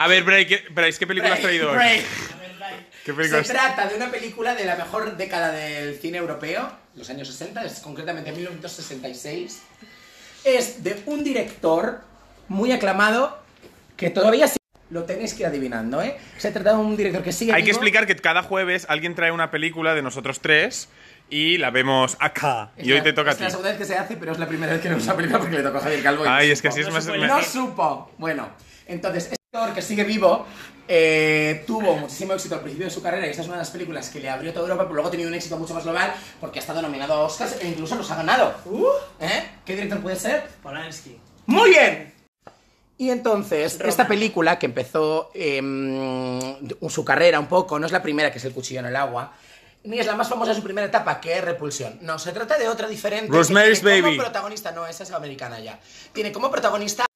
A ver, Bryce, ¿qué, Bryce, ¿qué película has traído hoy? Break. ¿Qué película Se trata de una película de la mejor década del cine europeo, los años 60, es concretamente 1966. Es de un director muy aclamado que todavía sí- lo tenéis que ir adivinando, ¿eh? Se trata de un director que sigue Hay que vivo. explicar que cada jueves alguien trae una película de nosotros tres y la vemos acá. Es Y hoy la- te toca a es ti. la segunda vez que se hace, pero es la primera vez que vemos una película porque le tocó a Javier Calvo. y no Ay, es que así es No más... supo me- No supo. Bueno, entonces, este actor que sigue vivo eh, tuvo muchísimo éxito al principio de su carrera y esta es una de las películas que le abrió toda Europa, pero luego ha tenido un éxito mucho más global porque ha estado nominado a Oscars e incluso los ha ganado. ¿Eh? ¿Qué director puede ser? Polanski. ¡Muy bien! Y entonces, esta película que empezó em, su carrera un poco, no es la primera que es El cuchillo en el agua, ni es la más famosa de su primera etapa, que es Repulsión. No, se trata de otra diferente. Rosemary's tiene Baby. Como protagonista, no, esa es americana ya. Tiene como protagonista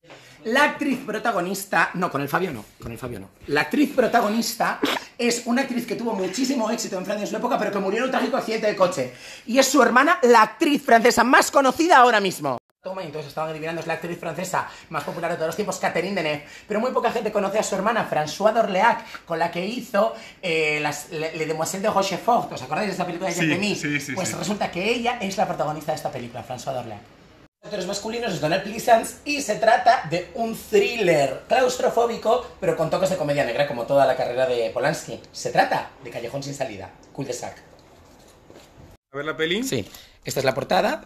la actriz protagonista, no, con el Fabio no, con el Fabio no. La actriz protagonista es una actriz que tuvo muchísimo éxito en Francia en su época, pero que murió en un trágico accidente de coche. Y es su hermana, la actriz francesa más conocida ahora mismo. Toma, y entonces estaban adivinando, es la actriz francesa más popular de todos los tiempos, Catherine Deneuve. Pero muy poca gente conoce a su hermana, François d'Orléac, con la que hizo eh, las, Le, Le Demoiselles de Rochefort. ¿Os acordáis de esta película de Sí, Jacques Demy? sí, sí, Pues sí. resulta que ella es la protagonista de esta película, François d'Orléac. Actores masculinos es Donald Pleasance y se trata de un thriller claustrofóbico, pero con toques de comedia negra, como toda la carrera de Polanski. Se trata de Callejón sin salida, cul de sac. A ver la peli. Sí, esta es la portada.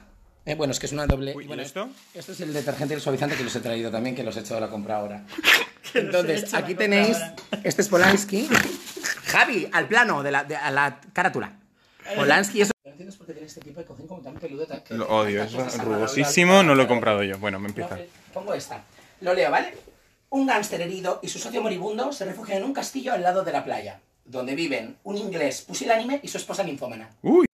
Eh, bueno, es que es una doble. Uy, ¿y bueno, esto? Esto es el detergente y el suavizante que los he traído también, que los he hecho a la compra ahora. Entonces, aquí tenéis. ahora. Este es Polanski. Javi, al plano, de la, de- a la carátula. Polanski es. No entiendes por qué tiene este tipo de cojín como tan peludo. tan- que- Lo odio, es rugosísimo, no lo he comprado yo. Bueno, me empieza. No, eh, Pongo esta. Lo leo, ¿vale? Un gángster herido y su socio moribundo se refugian en un castillo al lado de la playa, donde viven un inglés pusilánime y su esposa ninfómana. Uy.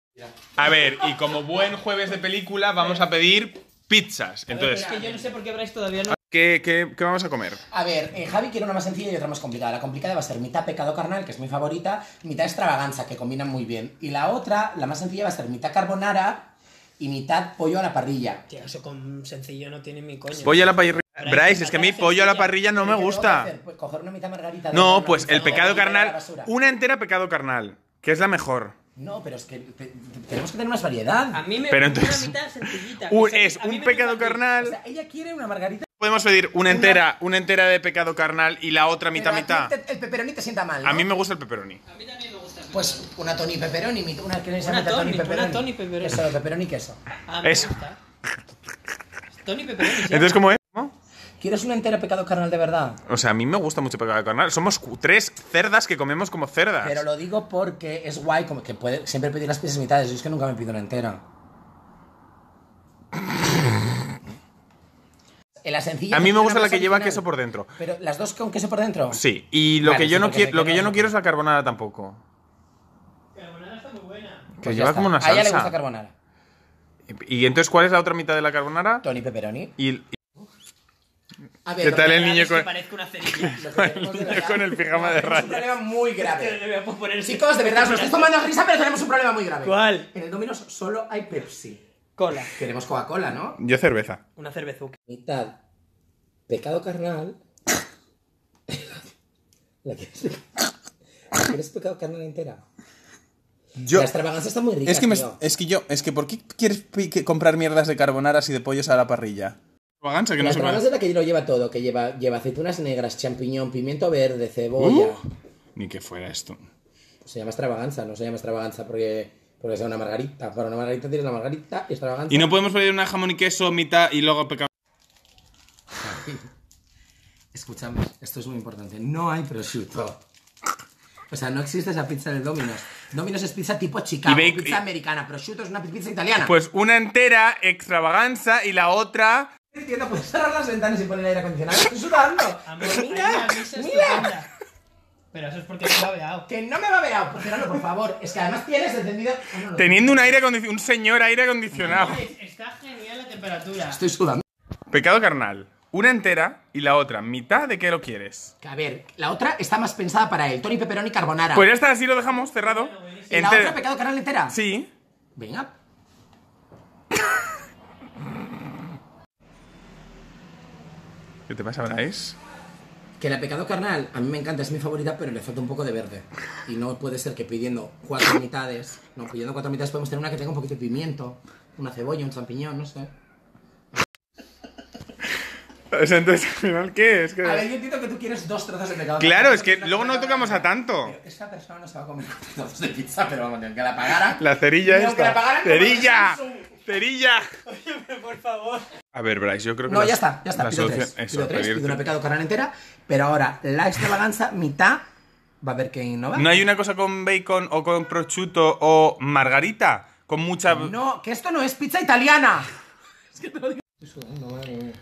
A ver, y como buen jueves de película, vamos a pedir pizzas. Entonces, Es que yo no sé por qué Bryce todavía no. ¿qué, qué, qué vamos a comer? A ver, eh, Javi quiere una más sencilla y otra más complicada. La complicada va a ser mitad pecado carnal, que es mi favorita, mitad extravaganza, que combinan muy bien. Y la otra, la más sencilla, va a ser mitad carbonara y mitad pollo a la parrilla. Tío, eso con sencillo no tiene mi coño. Pollo a la parrilla. Bryce, Bryce, es que a mí pollo a la parrilla no me ¿Qué tengo que gusta. hacer? Pues coger una mitad margarita. de No, una pues el pecado carnal. Una entera pecado carnal, que es la mejor. No, pero es que te- te- tenemos que tener más variedad. A mí me Pero gusta entonces- una mitad sencillita. Un- O sea, es un pecado. O carnal. sea, ella quiere una margarita. Podemos pedir una entera, una entera de pecado carnal y la otra mitad mitad. te- El pepperoni te sienta mal. ¿no? A mí me gusta el pepperoni. A mí también me gusta. Pues una Tony pepperoni, mit- una que Una llama Tony Tony, una. Tony pepperoni. Eso, pepperoni queso. A mí me Eso. gusta. Tony Pepperoni. ¿sí? Entonces, ¿cómo es? ¿Quieres una entera pecado carnal de verdad? O sea, a mí me gusta mucho pecado carnal. Somos tres cerdas que comemos como cerdas. Pero lo digo porque es guay, como que puede siempre pedir las piezas mitades. Yo es que nunca me pido una entera. En la sencilla. A mí me gusta la que lleva original. queso por dentro. Pero las dos con queso por dentro. Sí, y lo Vale, que yo sí, no quiero, lo que yo no quiero es la carbonara tampoco. Carbonara está muy buena. Que Pues lleva está. como una A ella le salsa. gusta carbonara. Y entonces, ¿cuál es la otra mitad de la carbonara? Tony pepperoni. Y, y- A ¿Qué tal el niño que con, una cerilla. Niño verdad- el pijama de tenemos un rayas? problema muy grave. Chicos, de verdad, os lo estáis tomando a risa, pero tenemos un problema muy grave. ¿Cuál? En el Domino's solo hay Pepsi. Cola. Queremos Coca-Cola, ¿no? Yo cerveza. Una cervezuca. Mitad pecado carnal. ¿La quieres, ¿La quieres pecado carnal entera? Yo, La extravaganza está muy rica. es que me, es que yo, es que ¿por qué quieres comprar mierdas de carbonaras y de pollos a la parrilla? Extravaganza, que La no extravaganza es. la que lo lleva todo, que lleva, lleva aceitunas negras, champiñón, pimiento verde, cebolla. Uh. Ni que fuera esto. Se llama extravaganza, no se llama extravaganza porque, porque sea una margarita. Para una margarita tienes la margarita y extravaganza. Y no podemos pedir una jamón y queso mitad y luego pecado. Escuchame, esto es muy importante. No hay prosciutto. O sea, no existe esa pizza del Domino's. Domino's es pizza tipo Chicago, pizza americana. Prosciutto es una pizza italiana. Pues una entera extravaganza y la otra. Entiendo, puedes cerrar las ventanas y poner el aire acondicionado. Estoy sudando. Amor, Pero hay mira, mira. Pero eso es porque me ha veado. Que no me va a ver. Pues por favor. Es que además tienes encendido. Ah, no, no. Teniendo un aire acondicionado. Un señor aire acondicionado. Está genial la temperatura. Estoy sudando. Pecado carnal. una entera y la otra mitad de qué lo quieres. Que, a ver, la otra está más pensada para él. Tony Pepperoni Carbonara. Pues ya está, así lo dejamos cerrado. ¿Y la otra pecado carnal entera? Sí. Venga. ¿Qué te pasa, Bryce? Que la pecado carnal, a mí me encanta, es mi favorita, pero le falta un poco de verde. Y no puede ser que pidiendo cuatro mitades, no, pidiendo cuatro mitades podemos tener una que tenga un poquito de pimiento, una cebolla, un champiñón, no sé. O sea, entonces, al final, ¿qué es? ¿Qué- A ver, yo entiendo que tú quieres dos trozos de pecado Claro, carnal, es que luego no tocamos a tanto. Pero Esta persona no se va a comer trozos de pizza, pero vamos, que la pagara. La cerilla Ni aunque la esta. pagaran como ¡Cerilla! ¡Cerilla! Por favor. A ver, Bryce, yo creo que. No, ya está, ya está. Pido solución- tres. eso, Pido tres, pido una pecado carnal entera, pero ahora la extravaganza, mitad, va a haber que innovar. ¿No hay una cosa con bacon o con prosciutto o margarita? Con mucha. No, que esto no es pizza italiana. Es que te lo digo. Estoy sudando, madre mía.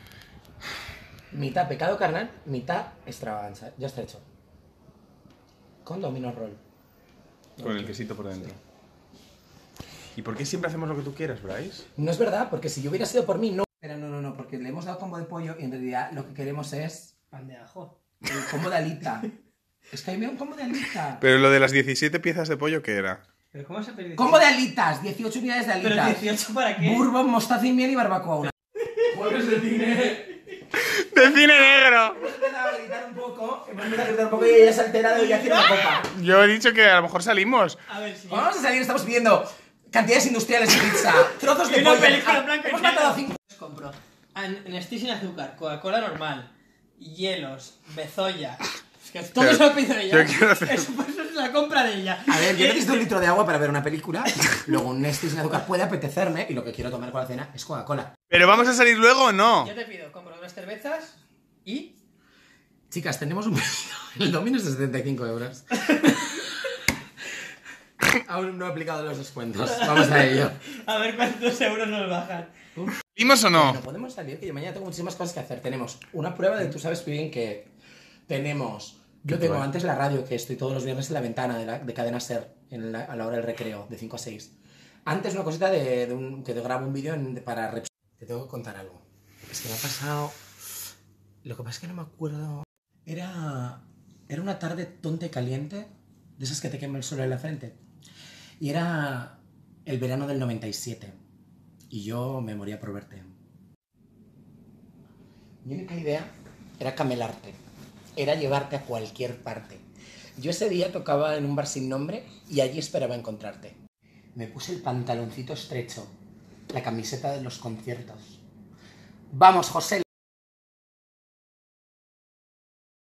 Mitad pecado carnal, mitad extravaganza. Ya está hecho. Con domino roll. Con el quesito por dentro. ¿Y por qué siempre hacemos lo que tú quieras, Bryce? No es verdad, porque si yo hubiera sido por mí, no. Pero no, no, no, porque le hemos dado combo de pollo y en realidad lo que queremos es Pan de ajo. el combo de alita. Es que ahí veo un combo de alita. Pero lo de las 17 piezas de pollo, ¿qué era? ¿Pero cómo se perdió? Combo de alitas, 18 unidades de ¿Pero alitas. 18 para qué? Bourbon, mostaza y miel y barbacoa. Una. Jueves de cine. ¡De cine negro! Hemos empezado a gritar un poco, hemos empezado a gritar un poco y ella se ha alterado y ya quiere una copa. Yo he dicho que a lo mejor salimos. A ver si. Vamos a salir, estamos pidiendo cantidades industriales de pizza, trozos de Y una pollo. película Ah, blanca y Hemos matado a cinco. Compro Nestlé sin azúcar, Coca-Cola normal, hielos, bezoya. Es que todo Pero eso lo pido ella. yo quiero hacer- Eso, eso es la compra de ella. A ver, yo necesito un litro de agua para ver una película, luego un Nestlé sin azúcar puede apetecerme y lo que quiero tomar con la cena es Coca-Cola. ¿Pero vamos a salir luego o no? Yo te pido, compro unas cervezas y. Chicas, tenemos un pedido. El domino es de 75 euros. Aún no he aplicado los descuentos. Vamos a ello. A ver cuántos euros nos bajan. ¿Salimos o no? No podemos salir, que yo mañana tengo muchísimas cosas que hacer. Tenemos una prueba de tú sabes muy bien que tenemos. Yo ¿Qué tengo prueba? antes la radio, que estoy todos los viernes en la ventana de, la, de Cadena Ser, en la- a la hora del recreo, de 5 a 6. Antes una cosita de, de un, que te grabo un vídeo para... Te tengo que contar algo. Es que me ha pasado... Lo que pasa es que no me acuerdo... Era... Era una tarde tonta y caliente, de esas que te quema el sol en la frente. Y era el verano del 97. Y yo me moría por verte. Mi única idea era camelarte. Era llevarte a cualquier parte. Yo ese día tocaba en un bar sin nombre y allí esperaba encontrarte. Me puse el pantaloncito estrecho, la camiseta de los conciertos. Vamos, José.